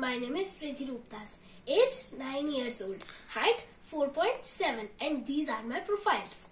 my name is Preeti Rupdas. Age 9 years old. Height 4.7 and these are my profiles.